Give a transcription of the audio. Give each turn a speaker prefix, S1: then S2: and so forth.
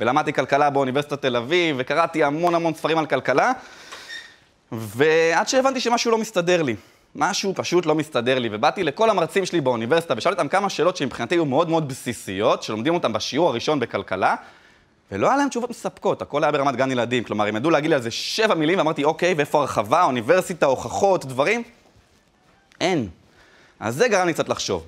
S1: ולמדתי כלכלה באוניברסיטת תל אביב, וקראתי המון המון ספרים על כלכלה, ועד שהבנתי שמשהו לא מסתדר לי. משהו פשוט לא מסתדר לי, ובאתי לכל המרצים שלי באוניברסיטה ושאלתי אותם כמה שאלות שמבחינתי היו מאוד מאוד בסיסיות, שלומדים אותם בשיעור הראשון בכלכלה, ולא היה להם תשובות מספקות, הכל היה ברמת גן ילדים. כלומר, הם ידעו להגיד לי על זה שבע מילים, ואמרתי, אוקיי, ואיפה הרחבה, אוניברסיטה, הוכחות, דברים? אין. אז זה גרם לי קצת לחשוב.